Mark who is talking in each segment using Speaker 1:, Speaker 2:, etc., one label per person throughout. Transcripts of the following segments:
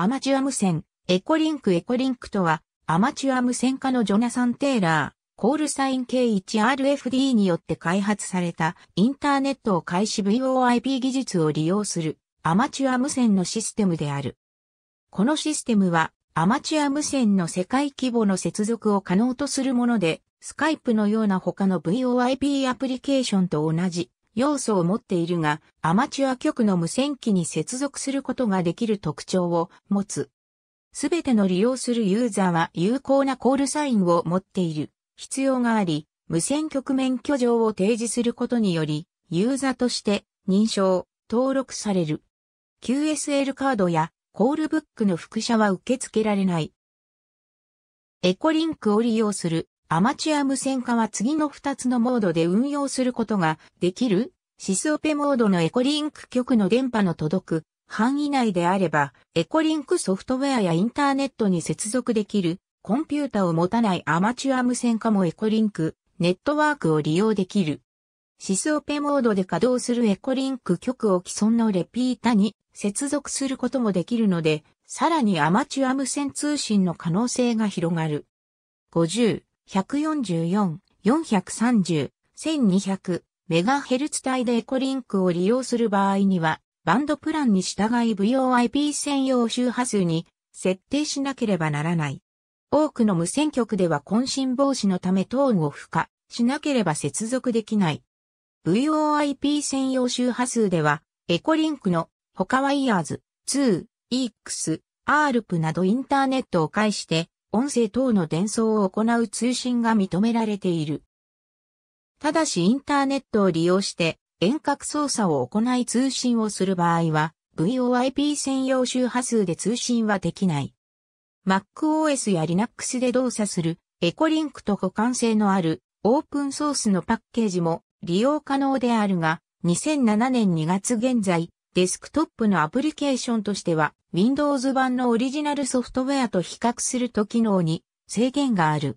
Speaker 1: アマチュア無線、エコリンクエコリンクとは、アマチュア無線家のジョナサン・テイラー、コールサイン K1RFD によって開発されたインターネットを介し VOIP 技術を利用するアマチュア無線のシステムである。このシステムはアマチュア無線の世界規模の接続を可能とするもので、スカイプのような他の VOIP アプリケーションと同じ要素を持っているが、アマチュア局の無線機に接続することができる特徴を持つ。すべての利用するユーザーは有効なコールサインを持っている。必要があり、無線局免許状を提示することにより、ユーザーとして認証、登録される。QSL カードやコールブックの複写は受け付けられない。エコリンクを利用するアマチュア無線家は次の2つのモードで運用することができる。シスオペモードのエコリンク局の電波の届く。範囲内であれば、エコリンクソフトウェアやインターネットに接続できる。コンピュータを持たない。アマチュア無線家もエコリンク、ネットワークを利用できる。シスオペモードで稼働する。エコリンク局を既存のレピータに接続することもできるので、さらにアマチュア無線通信の可能性が広がる。50、144、430、1200メガヘルツ帯でエコリンクを利用する場合には、バンドプランに従い VOIP 専用周波数に設定しなければならない。多くの無線局では渾身防止のためトーンを付加しなければ接続できない。VOIP 専用周波数では、エコリンクの他ワイヤーズ、2、EX、ARP などインターネットを介して音声等の伝送を行う通信が認められている。ただしインターネットを利用して遠隔操作を行い通信をする場合は VOIP 専用周波数で通信はできない。MacOS や Linux で動作するエコリンクと互換性のあるオープンソースのパッケージも利用可能であるが、2007年2月現在、デスクトップのアプリケーションとしては、Windows 版のオリジナルソフトウェアと比較すると機能に制限がある。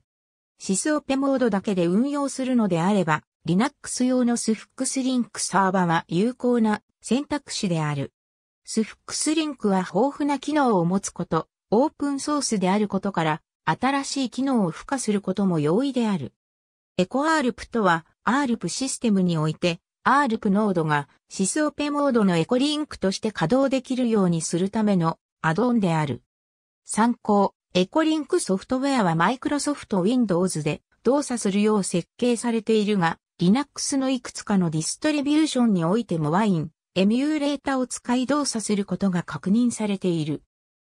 Speaker 1: シスオペモードだけで運用するのであれば、Linux 用のスフックスリンクサーバは有効な選択肢である。スフックスリンクは豊富な機能を持つこと、オープンソースであることから、新しい機能を付加することも容易である。エコ ARP とは、ARP システムにおいて、ARP ノードがシスオペモードのエコリンクとして稼働できるようにするためのアドオンである。参考、エコリンクソフトウェアはマイクロソフト Windows で動作するよう設計されているが、Linux のいくつかのディストリビューションにおいても Wine、エミューレータを使い動作することが確認されている。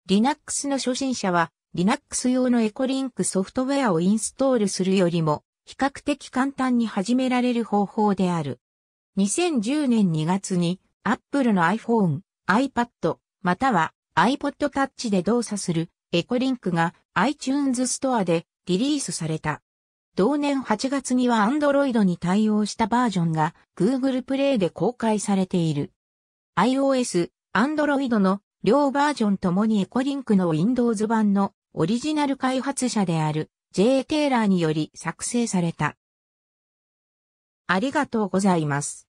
Speaker 1: Linux の初心者は Linux 用のエコリンクソフトウェアをインストールするよりも比較的簡単に始められる方法である。2010年2月に Apple の iPhone、iPad、または iPod Touch で動作するエコリンクが iTunes Store でリリースされた。同年8月には Android に対応したバージョンが Google Play で公開されている。iOS、Android の両バージョンともにエコリンクの Windows 版のオリジナル開発者である J. テイラーにより作成された。ありがとうございます。